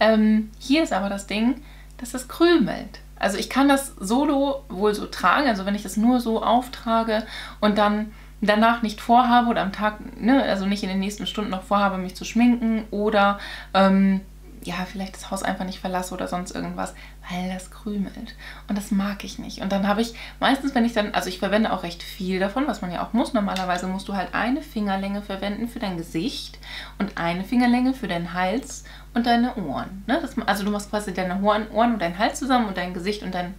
Ähm, hier ist aber das Ding, dass es krümelt. Also ich kann das solo wohl so tragen, also wenn ich das nur so auftrage und dann danach nicht vorhabe oder am Tag, ne, also nicht in den nächsten Stunden noch vorhabe, mich zu schminken oder ähm, ja, vielleicht das Haus einfach nicht verlasse oder sonst irgendwas, weil das krümelt. Und das mag ich nicht. Und dann habe ich meistens, wenn ich dann, also ich verwende auch recht viel davon, was man ja auch muss. Normalerweise musst du halt eine Fingerlänge verwenden für dein Gesicht und eine Fingerlänge für deinen Hals und deine Ohren. Ne? Das, also du machst quasi deine Ohren, Ohren und dein Hals zusammen und dein Gesicht und dein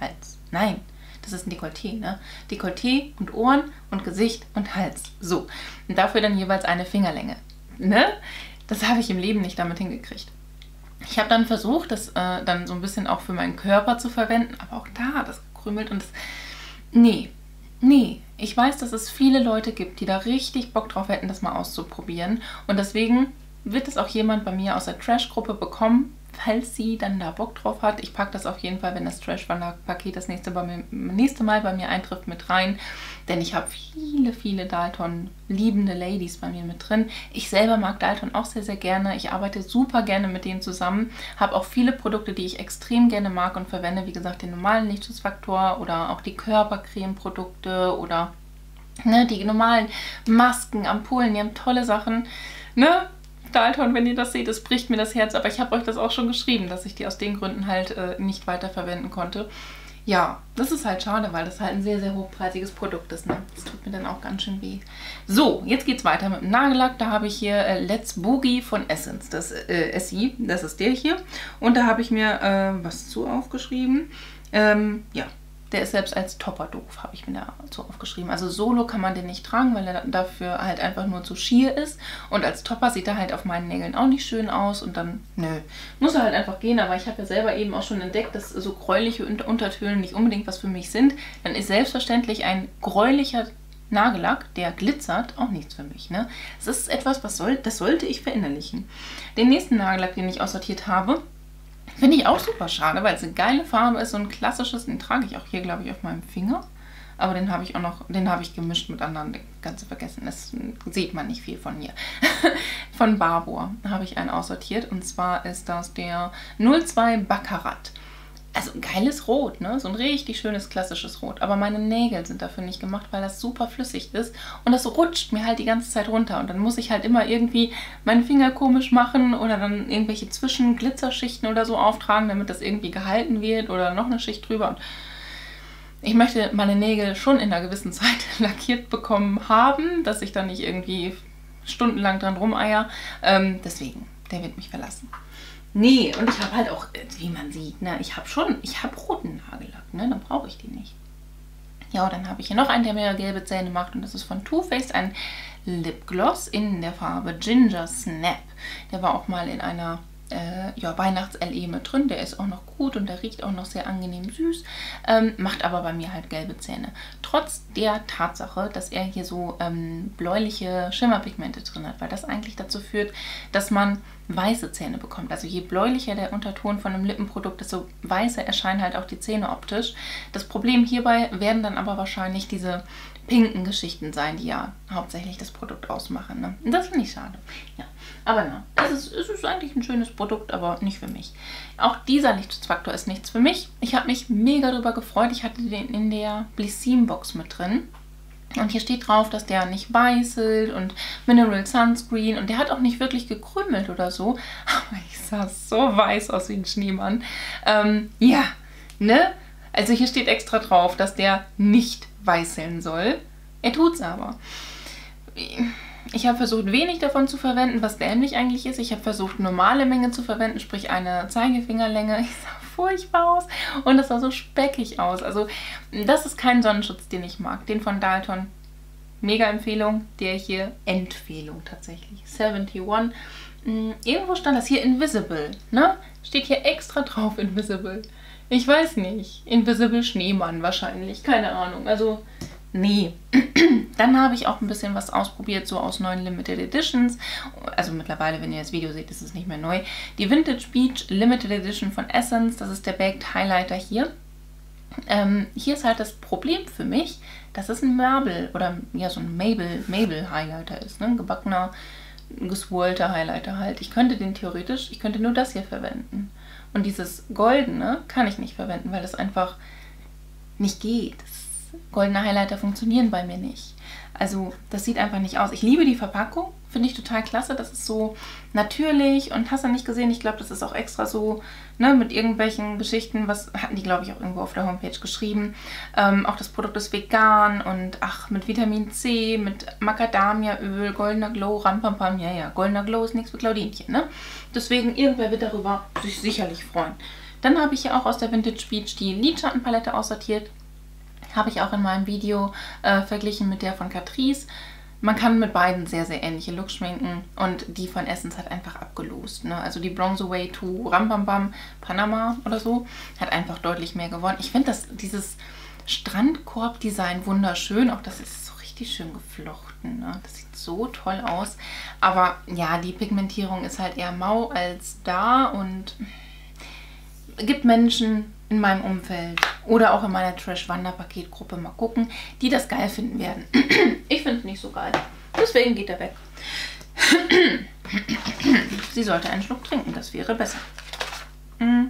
Hals. Nein, das ist ein Dekolleté, ne? Dekolleté und Ohren und Gesicht und Hals. So. Und dafür dann jeweils eine Fingerlänge. Ne? Das habe ich im Leben nicht damit hingekriegt. Ich habe dann versucht, das äh, dann so ein bisschen auch für meinen Körper zu verwenden, aber auch da hat das gekrümelt und das. Nee, nee. Ich weiß, dass es viele Leute gibt, die da richtig Bock drauf hätten, das mal auszuprobieren. Und deswegen wird es auch jemand bei mir aus der Trash-Gruppe bekommen, falls sie dann da Bock drauf hat. Ich packe das auf jeden Fall, wenn das Trash-Paket das nächste, bei mir, nächste Mal bei mir eintrifft, mit rein. Denn ich habe viele, viele Dalton-liebende Ladies bei mir mit drin. Ich selber mag Dalton auch sehr, sehr gerne. Ich arbeite super gerne mit denen zusammen. Habe auch viele Produkte, die ich extrem gerne mag und verwende. Wie gesagt, den normalen Lichtschutzfaktor oder auch die Körpercreme-Produkte oder ne, die normalen Masken, Ampullen. Die haben tolle Sachen. Ne? Dalton, wenn ihr das seht, es bricht mir das Herz, aber ich habe euch das auch schon geschrieben, dass ich die aus den Gründen halt äh, nicht weiterverwenden konnte. Ja, das ist halt schade, weil das halt ein sehr, sehr hochpreisiges Produkt ist. Ne? Das tut mir dann auch ganz schön weh. So, jetzt geht's weiter mit dem Nagellack. Da habe ich hier äh, Let's Boogie von Essence. Das äh, SI, das ist der hier. Und da habe ich mir äh, was zu aufgeschrieben. Ähm, ja, der ist selbst als Topper doof, habe ich mir dazu aufgeschrieben. Also solo kann man den nicht tragen, weil er dafür halt einfach nur zu schier ist. Und als Topper sieht er halt auf meinen Nägeln auch nicht schön aus. Und dann, nö, muss er halt einfach gehen. Aber ich habe ja selber eben auch schon entdeckt, dass so gräuliche Untertöne nicht unbedingt was für mich sind. Dann ist selbstverständlich ein gräulicher Nagellack, der glitzert, auch nichts für mich. Ne? Es ist etwas, was soll, das sollte ich verinnerlichen. Den nächsten Nagellack, den ich aussortiert habe, Finde ich auch super schade, weil es eine geile Farbe ist, so ein klassisches, den trage ich auch hier, glaube ich, auf meinem Finger. Aber den habe ich auch noch, den habe ich gemischt mit anderen, den du vergessen, das sieht man nicht viel von hier. von Barbour habe ich einen aussortiert und zwar ist das der 02 Baccarat also ein geiles Rot, ne? So ein richtig schönes klassisches Rot. Aber meine Nägel sind dafür nicht gemacht, weil das super flüssig ist. Und das rutscht mir halt die ganze Zeit runter. Und dann muss ich halt immer irgendwie meine Finger komisch machen oder dann irgendwelche Zwischenglitzerschichten oder so auftragen, damit das irgendwie gehalten wird oder noch eine Schicht drüber. Und ich möchte meine Nägel schon in einer gewissen Zeit lackiert bekommen haben, dass ich dann nicht irgendwie stundenlang dran rumeier. Ähm, deswegen, der wird mich verlassen. Nee, und ich habe halt auch, wie man sieht, ne, ich habe schon, ich habe roten Nagellack, ne, dann brauche ich den nicht. Ja, dann habe ich hier noch einen, der mir gelbe Zähne macht und das ist von Too Faced ein Lipgloss in der Farbe Ginger Snap. Der war auch mal in einer äh, ja, Weihnachts-LE mit drin. Der ist auch noch gut und der riecht auch noch sehr angenehm süß, ähm, macht aber bei mir halt gelbe Zähne. Trotz der Tatsache, dass er hier so ähm, bläuliche Schimmerpigmente drin hat, weil das eigentlich dazu führt, dass man weiße Zähne bekommt. Also je bläulicher der Unterton von einem Lippenprodukt, desto weißer erscheinen halt auch die Zähne optisch. Das Problem hierbei werden dann aber wahrscheinlich diese pinken Geschichten sein, die ja hauptsächlich das Produkt ausmachen. Ne? Das finde ich schade. Ja. Aber na, es ist, es ist eigentlich ein schönes Produkt, aber nicht für mich. Auch dieser Lichtschutzfaktor ist nichts für mich. Ich habe mich mega darüber gefreut. Ich hatte den in der Blissim Box mit drin. Und hier steht drauf, dass der nicht weißelt und Mineral Sunscreen und der hat auch nicht wirklich gekrümelt oder so. Aber ich sah so weiß aus wie ein Schneemann. Ähm, ja, ne? Also hier steht extra drauf, dass der nicht weißeln soll. Er tut's aber. Ich habe versucht, wenig davon zu verwenden, was dämlich eigentlich ist. Ich habe versucht, normale Menge zu verwenden, sprich eine Zeigefingerlänge. Ich sah furchtbar aus und es sah so speckig aus. Also das ist kein Sonnenschutz, den ich mag. Den von Dalton, mega Empfehlung. Der hier, Empfehlung tatsächlich. 71. Hm, irgendwo stand das hier Invisible, ne? Steht hier extra drauf Invisible. Ich weiß nicht. Invisible Schneemann wahrscheinlich. Keine Ahnung. Also, nee. Dann habe ich auch ein bisschen was ausprobiert, so aus neuen Limited Editions. Also mittlerweile, wenn ihr das Video seht, ist es nicht mehr neu. Die Vintage Beach Limited Edition von Essence. Das ist der Baked Highlighter hier. Ähm, hier ist halt das Problem für mich, dass es ein Marble oder ja so ein Mabel, Mabel Highlighter ist. Ne? Ein gebackener, geswirlter Highlighter halt. Ich könnte den theoretisch, ich könnte nur das hier verwenden. Und dieses Goldene kann ich nicht verwenden, weil das einfach nicht geht. Das goldene Highlighter funktionieren bei mir nicht. Also das sieht einfach nicht aus. Ich liebe die Verpackung, finde ich total klasse. Das ist so natürlich und hast du nicht gesehen, ich glaube, das ist auch extra so ne, mit irgendwelchen Geschichten, was hatten die, glaube ich, auch irgendwo auf der Homepage geschrieben. Ähm, auch das Produkt ist vegan und ach, mit Vitamin C, mit Macadamiaöl, goldener Glow, Rampampam, ja, ja, goldener Glow ist nichts für Claudinchen, ne? Deswegen, irgendwer wird darüber sich sicherlich freuen. Dann habe ich ja auch aus der Vintage Beach die Lidschattenpalette aussortiert. Habe ich auch in meinem Video äh, verglichen mit der von Catrice. Man kann mit beiden sehr, sehr ähnliche Looks schminken und die von Essence hat einfach abgelost. Ne? Also die Bronze Way to Rambambam Panama oder so hat einfach deutlich mehr gewonnen. Ich finde dieses Strandkorb-Design wunderschön. Auch das ist so richtig schön geflochten. Ne? Das sieht so toll aus. Aber ja, die Pigmentierung ist halt eher mau als da und gibt Menschen, in meinem Umfeld oder auch in meiner Trash-Wanderpaketgruppe mal gucken, die das geil finden werden. ich finde es nicht so geil. Deswegen geht er weg. Sie sollte einen Schluck trinken, das wäre besser. Mm.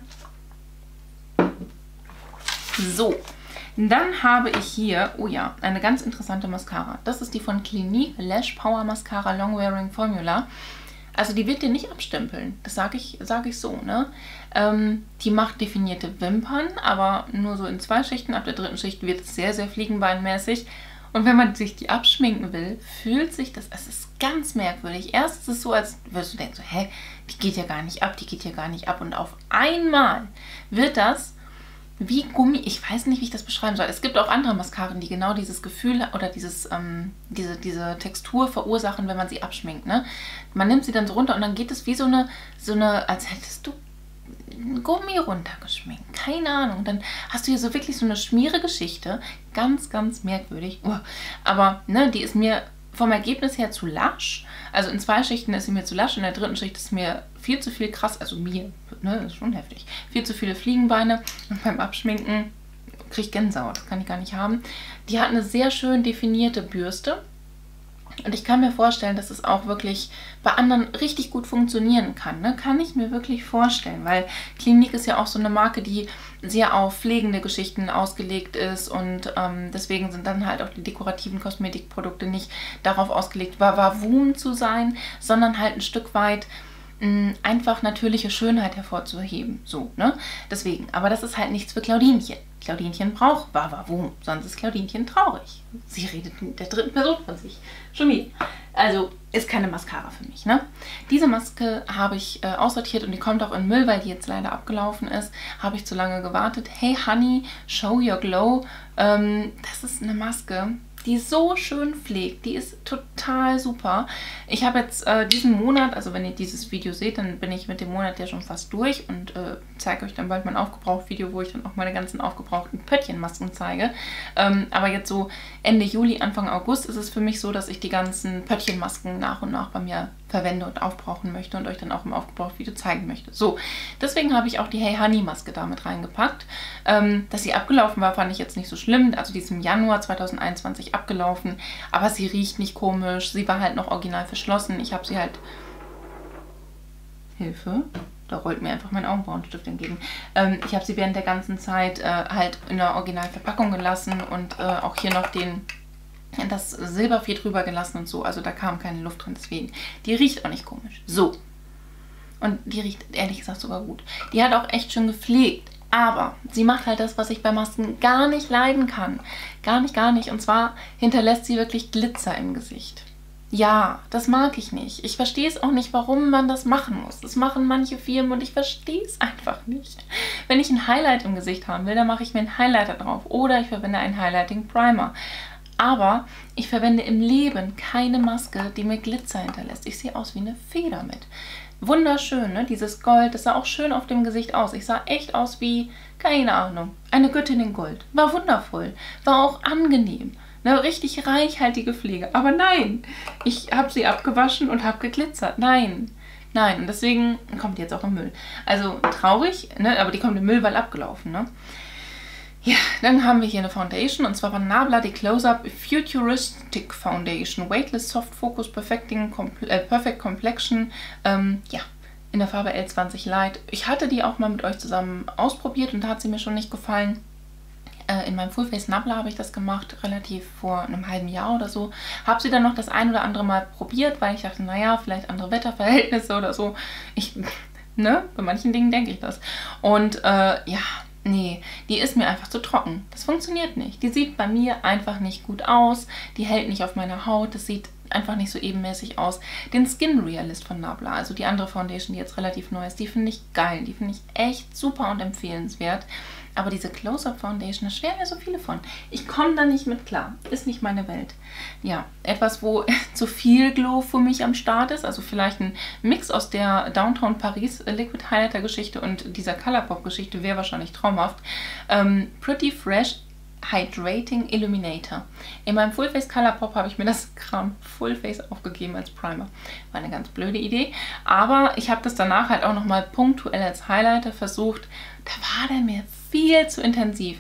So, dann habe ich hier, oh ja, eine ganz interessante Mascara. Das ist die von Clinique Lash Power Mascara Long Wearing Formula. Also die wird dir nicht abstempeln, das sage ich, sag ich so. Ne? Ähm, die macht definierte Wimpern, aber nur so in zwei Schichten. Ab der dritten Schicht wird es sehr, sehr fliegenbeinmäßig. Und wenn man sich die abschminken will, fühlt sich das, es ist ganz merkwürdig. Erst ist es so, als würdest du denken, so, hä, die geht ja gar nicht ab, die geht ja gar nicht ab. Und auf einmal wird das wie Gummi. Ich weiß nicht, wie ich das beschreiben soll. Es gibt auch andere Mascaren, die genau dieses Gefühl oder dieses, ähm, diese, diese Textur verursachen, wenn man sie abschminkt. Ne? Man nimmt sie dann so runter und dann geht es wie so eine, so eine, als hättest du Gummi runtergeschminkt. Keine Ahnung. Dann hast du hier so wirklich so eine Schmieregeschichte. Ganz, ganz merkwürdig. Aber ne, die ist mir vom Ergebnis her zu lasch. Also in zwei Schichten ist sie mir zu lasch, in der dritten Schicht ist mir viel zu viel krass, also mir, ne, ist schon heftig, viel zu viele Fliegenbeine und beim Abschminken kriege ich Gänsehaut, das kann ich gar nicht haben. Die hat eine sehr schön definierte Bürste, und ich kann mir vorstellen, dass es auch wirklich bei anderen richtig gut funktionieren kann. Ne? Kann ich mir wirklich vorstellen, weil Klinik ist ja auch so eine Marke, die sehr auf pflegende Geschichten ausgelegt ist und ähm, deswegen sind dann halt auch die dekorativen Kosmetikprodukte nicht darauf ausgelegt, Wavavoom zu sein, sondern halt ein Stück weit einfach natürliche Schönheit hervorzuheben. So, ne? Deswegen. Aber das ist halt nichts für Claudinchen. Claudinchen braucht Wawawum, sonst ist Claudinchen traurig. Sie redet in der dritten Person von sich. Schon wieder. Also ist keine Mascara für mich. Ne? Diese Maske habe ich äh, aussortiert und die kommt auch in Müll, weil die jetzt leider abgelaufen ist. Habe ich zu lange gewartet. Hey Honey, show your glow. Ähm, das ist eine Maske, die so schön pflegt. Die ist total super. Ich habe jetzt äh, diesen Monat, also wenn ihr dieses Video seht, dann bin ich mit dem Monat ja schon fast durch und äh, zeige euch dann bald mein Aufgebraucht-Video, wo ich dann auch meine ganzen aufgebrauchten Pöttchenmasken zeige. Ähm, aber jetzt so Ende Juli, Anfang August ist es für mich so, dass ich die ganzen Pöttchenmasken nach und nach bei mir verwende und aufbrauchen möchte und euch dann auch im Aufgebraucht-Video zeigen möchte. So, deswegen habe ich auch die Hey Honey Maske damit reingepackt. Ähm, dass sie abgelaufen war, fand ich jetzt nicht so schlimm. Also die ist im Januar 2021 abgelaufen, aber sie riecht nicht komisch. Sie war halt noch original verschlossen. Ich habe sie halt... Hilfe? Da rollt mir einfach mein Augenbrauenstift entgegen. Ähm, ich habe sie während der ganzen Zeit äh, halt in der Originalverpackung gelassen und äh, auch hier noch den das Silbervieh drüber gelassen und so. Also da kam keine Luft drin, deswegen. Die riecht auch nicht komisch. So. Und die riecht ehrlich gesagt sogar gut. Die hat auch echt schön gepflegt. Aber sie macht halt das, was ich bei Masken gar nicht leiden kann. Gar nicht, gar nicht. Und zwar hinterlässt sie wirklich Glitzer im Gesicht. Ja, das mag ich nicht. Ich verstehe es auch nicht, warum man das machen muss. Das machen manche Firmen und ich verstehe es einfach nicht. Wenn ich ein Highlight im Gesicht haben will, dann mache ich mir einen Highlighter drauf oder ich verwende einen Highlighting Primer. Aber ich verwende im Leben keine Maske, die mir Glitzer hinterlässt. Ich sehe aus wie eine Feder mit. Wunderschön, ne? Dieses Gold, das sah auch schön auf dem Gesicht aus. Ich sah echt aus wie, keine Ahnung, eine Göttin in Gold. War wundervoll, war auch angenehm. Ne, richtig reichhaltige Pflege. Aber nein, ich habe sie abgewaschen und habe geglitzert. Nein, nein. Und deswegen kommt die jetzt auch im Müll. Also traurig, ne, aber die kommt im Müll, weil abgelaufen. Ne? Ja, dann haben wir hier eine Foundation und zwar von Nabla die Close-Up Futuristic Foundation. Weightless Soft Focus Perfecting Compl äh, Perfect Complexion. Ähm, ja, in der Farbe L20 Light. Ich hatte die auch mal mit euch zusammen ausprobiert und da hat sie mir schon nicht gefallen. Äh, in meinem Fullface Nabla habe ich das gemacht, relativ vor einem halben Jahr oder so. Habe sie dann noch das ein oder andere Mal probiert, weil ich dachte, naja, vielleicht andere Wetterverhältnisse oder so. Ich, ne, bei manchen Dingen denke ich das. Und äh, ja, Nee, die ist mir einfach zu trocken. Das funktioniert nicht. Die sieht bei mir einfach nicht gut aus. Die hält nicht auf meiner Haut. Das sieht einfach nicht so ebenmäßig aus. Den Skin Realist von Nabla, also die andere Foundation, die jetzt relativ neu ist, die finde ich geil. Die finde ich echt super und empfehlenswert. Aber diese Close-Up Foundation, da schwärmen ja so viele von. Ich komme da nicht mit klar. Ist nicht meine Welt. Ja, etwas, wo zu viel Glow für mich am Start ist. Also vielleicht ein Mix aus der Downtown Paris Liquid Highlighter Geschichte und dieser Colourpop Geschichte wäre wahrscheinlich traumhaft. Ähm, Pretty Fresh Hydrating Illuminator. In meinem Full Face Color Pop habe ich mir das Kram Full Face aufgegeben als Primer. War eine ganz blöde Idee. Aber ich habe das danach halt auch nochmal punktuell als Highlighter versucht. Da war der mir viel zu intensiv.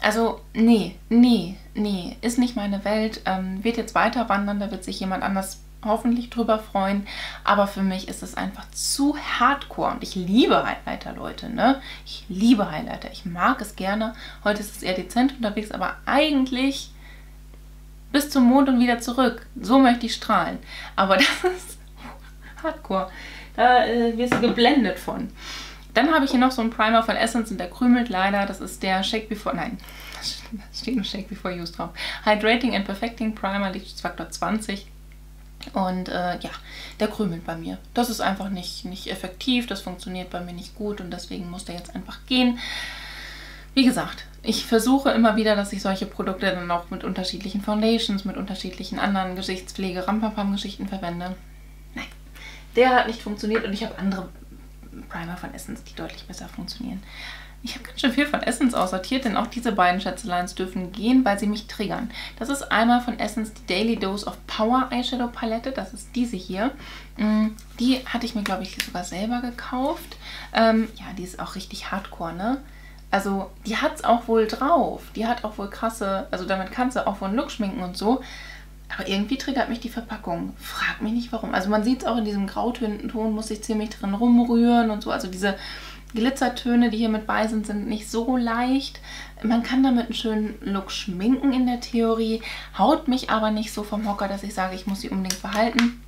Also, nee, nee, nee, ist nicht meine Welt. Ähm, wird jetzt weiter wandern, da wird sich jemand anders hoffentlich drüber freuen. Aber für mich ist es einfach zu hardcore. Und ich liebe Highlighter, Leute. Ne? Ich liebe Highlighter. Ich mag es gerne. Heute ist es eher dezent unterwegs, aber eigentlich bis zum Mond und wieder zurück. So möchte ich strahlen. Aber das ist hardcore. Da äh, wirst du geblendet von. Dann habe ich hier noch so einen Primer von Essence und der krümelt leider. Das ist der Shake Before, nein, da steht nur Shake Before Use drauf. Hydrating and Perfecting Primer, Lichtschutzfaktor 20. Und äh, ja, der krümelt bei mir. Das ist einfach nicht, nicht effektiv, das funktioniert bei mir nicht gut und deswegen muss der jetzt einfach gehen. Wie gesagt, ich versuche immer wieder, dass ich solche Produkte dann auch mit unterschiedlichen Foundations, mit unterschiedlichen anderen Gesichtspflege, Rampapam-Geschichten verwende. Nein, der hat nicht funktioniert und ich habe andere Primer von Essence, die deutlich besser funktionieren. Ich habe ganz schön viel von Essence aussortiert, denn auch diese beiden Schätzeleins dürfen gehen, weil sie mich triggern. Das ist einmal von Essence die Daily Dose of Power Eyeshadow Palette. Das ist diese hier. Mm, die hatte ich mir, glaube ich, sogar selber gekauft. Ähm, ja, die ist auch richtig hardcore, ne? Also, die hat es auch wohl drauf. Die hat auch wohl krasse, also damit kannst du auch wohl einen Look schminken und so. Aber irgendwie triggert mich die Verpackung. Frag mich nicht warum. Also man sieht es auch in diesem Grautönen, muss ich ziemlich drin rumrühren und so. Also diese Glitzertöne, die hier mit bei sind, sind nicht so leicht. Man kann damit einen schönen Look schminken in der Theorie, haut mich aber nicht so vom Hocker, dass ich sage, ich muss sie unbedingt behalten.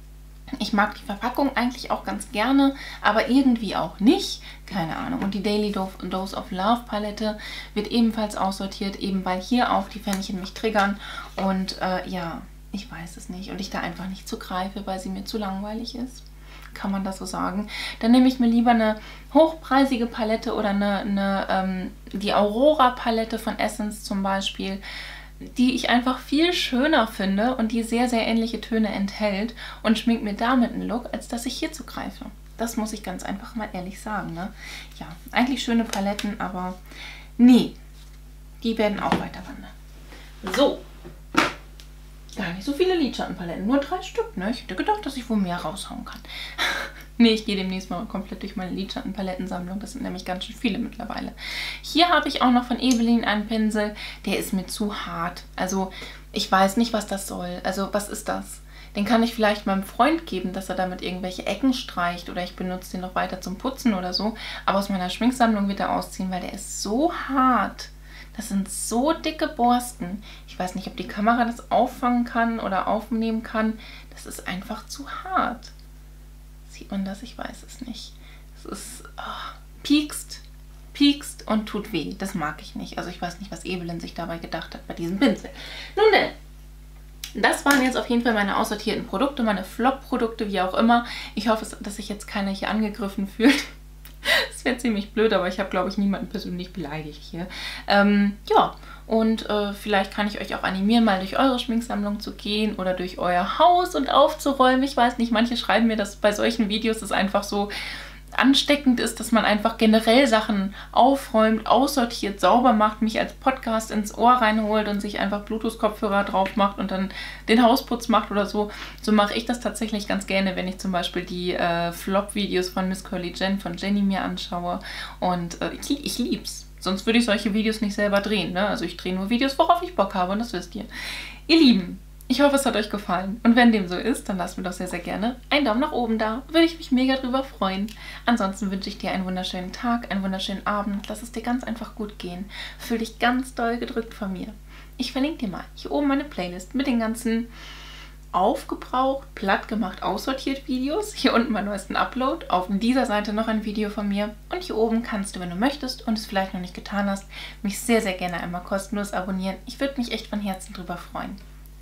Ich mag die Verpackung eigentlich auch ganz gerne, aber irgendwie auch nicht. Keine Ahnung. Und die Daily Dose of Love Palette wird ebenfalls aussortiert, eben weil hier auch die Fännchen mich triggern. Und äh, ja, ich weiß es nicht. Und ich da einfach nicht zugreife, weil sie mir zu langweilig ist. Kann man das so sagen? Dann nehme ich mir lieber eine hochpreisige Palette oder eine, eine ähm, die Aurora Palette von Essence zum Beispiel die ich einfach viel schöner finde und die sehr, sehr ähnliche Töne enthält und schminkt mir damit einen Look, als dass ich hier zugreife. Das muss ich ganz einfach mal ehrlich sagen. Ne? Ja, eigentlich schöne Paletten, aber nee, die werden auch weiter wandern. So, gar nicht so viele Lidschattenpaletten, nur drei Stück. Ne? Ich hätte gedacht, dass ich wohl mehr raushauen kann. nee, ich gehe demnächst mal komplett durch meine Lidschattenpalettensammlung. Das sind nämlich ganz schön viele mittlerweile. Hier habe ich auch noch von Evelyn einen Pinsel. Der ist mir zu hart. Also ich weiß nicht, was das soll. Also was ist das? Den kann ich vielleicht meinem Freund geben, dass er damit irgendwelche Ecken streicht oder ich benutze den noch weiter zum Putzen oder so. Aber aus meiner Schminksammlung wird er ausziehen, weil der ist so hart. Das sind so dicke Borsten. Ich weiß nicht, ob die Kamera das auffangen kann oder aufnehmen kann. Das ist einfach zu hart. Sieht man das? Ich weiß es nicht. Es ist oh, piekst, piekst und tut weh. Das mag ich nicht. Also ich weiß nicht, was Evelyn sich dabei gedacht hat bei diesem Pinsel. Nun denn, das waren jetzt auf jeden Fall meine aussortierten Produkte, meine Flop-Produkte, wie auch immer. Ich hoffe, dass sich jetzt keiner hier angegriffen fühlt. Wäre ziemlich blöd, aber ich habe, glaube ich, niemanden persönlich beleidigt hier. Ähm, ja, und äh, vielleicht kann ich euch auch animieren, mal durch eure Schminksammlung zu gehen oder durch euer Haus und aufzuräumen. Ich weiß nicht, manche schreiben mir, dass bei solchen Videos es einfach so ansteckend ist, dass man einfach generell Sachen aufräumt, aussortiert, sauber macht, mich als Podcast ins Ohr reinholt und sich einfach Bluetooth-Kopfhörer drauf macht und dann den Hausputz macht oder so. So mache ich das tatsächlich ganz gerne, wenn ich zum Beispiel die äh, Flop-Videos von Miss Curly Jen von Jenny mir anschaue. Und äh, ich, ich lieb's. Sonst würde ich solche Videos nicht selber drehen. Ne? Also ich drehe nur Videos, worauf ich Bock habe und das wisst ihr. Ihr Lieben, ich hoffe, es hat euch gefallen. Und wenn dem so ist, dann lasst mir doch sehr, sehr gerne einen Daumen nach oben da. Würde ich mich mega drüber freuen. Ansonsten wünsche ich dir einen wunderschönen Tag, einen wunderschönen Abend. Lass es dir ganz einfach gut gehen. Fühl dich ganz doll gedrückt von mir. Ich verlinke dir mal hier oben meine Playlist mit den ganzen aufgebraucht, platt gemacht, aussortiert Videos. Hier unten mein neuesten Upload. Auf dieser Seite noch ein Video von mir. Und hier oben kannst du, wenn du möchtest und es vielleicht noch nicht getan hast, mich sehr, sehr gerne einmal kostenlos abonnieren. Ich würde mich echt von Herzen drüber freuen.